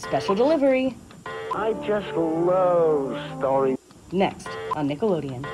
Special delivery I just love stories. next on Nickelodeon.